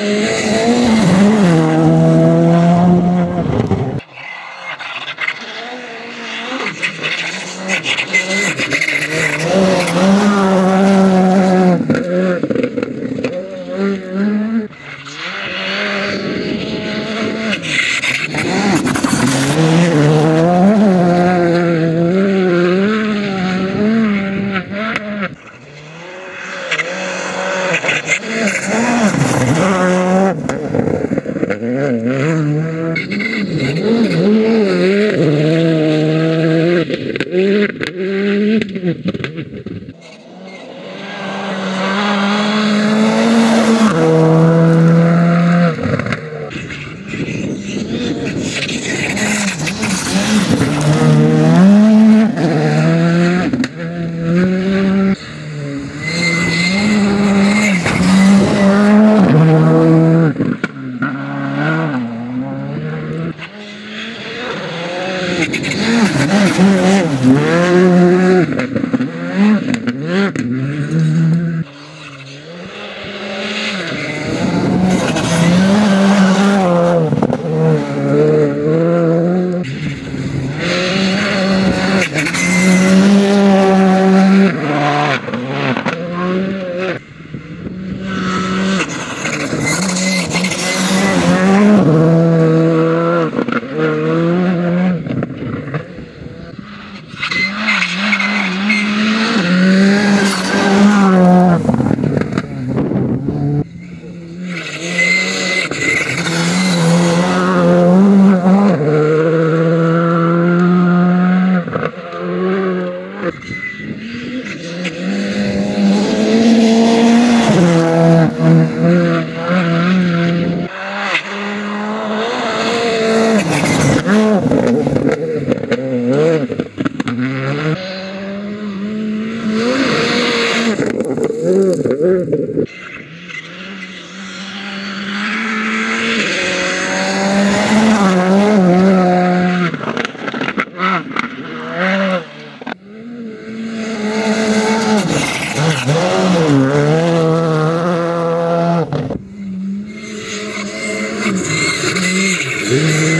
Yeah. Mm-hmm. Mm-hmm.